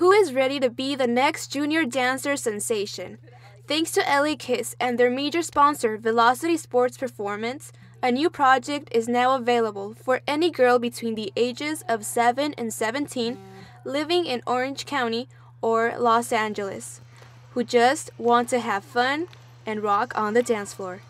Who is ready to be the next junior dancer sensation? Thanks to LA Kiss and their major sponsor, Velocity Sports Performance, a new project is now available for any girl between the ages of 7 and 17 living in Orange County or Los Angeles who just want to have fun and rock on the dance floor.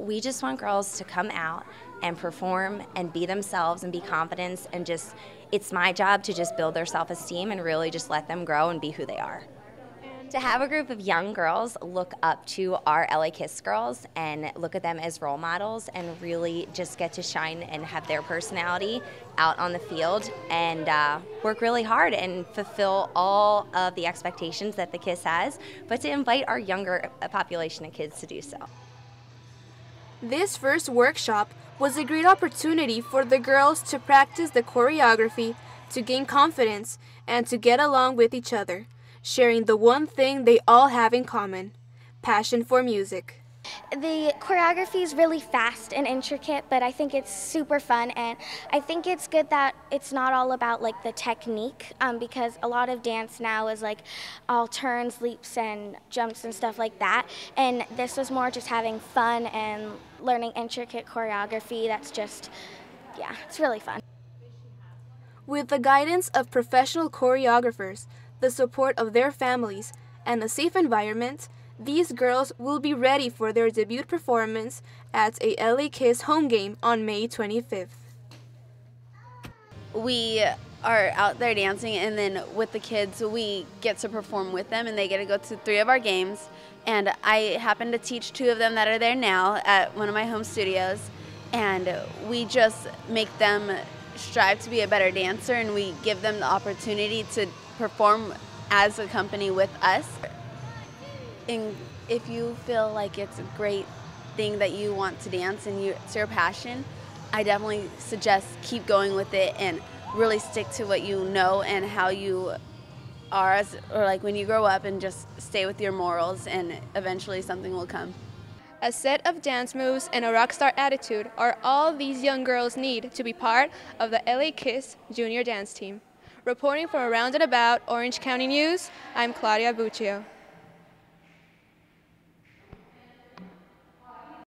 We just want girls to come out and perform and be themselves and be confident and just it's my job to just build their self-esteem and really just let them grow and be who they are. To have a group of young girls look up to our LA Kiss girls and look at them as role models and really just get to shine and have their personality out on the field and uh, work really hard and fulfill all of the expectations that the Kiss has, but to invite our younger population of kids to do so. This first workshop was a great opportunity for the girls to practice the choreography, to gain confidence, and to get along with each other, sharing the one thing they all have in common passion for music. The choreography is really fast and intricate, but I think it's super fun, and I think it's good that it's not all about like the technique, um, because a lot of dance now is like all turns, leaps, and jumps and stuff like that. And this was more just having fun and learning intricate choreography. That's just, yeah, it's really fun. With the guidance of professional choreographers, the support of their families, and a safe environment, these girls will be ready for their debut performance at a LA Kiss home game on May 25th. We are out there dancing, and then with the kids, we get to perform with them, and they get to go to three of our games. And I happen to teach two of them that are there now at one of my home studios, and we just make them strive to be a better dancer, and we give them the opportunity to perform as a company with us and if you feel like it's a great thing that you want to dance and you, it's your passion, I definitely suggest keep going with it and really stick to what you know and how you are as, or like when you grow up and just stay with your morals and eventually something will come. A set of dance moves and a rock star attitude are all these young girls need to be part of the LA Kiss junior dance team. Reporting from around and about Orange County News, I'm Claudia Buccio.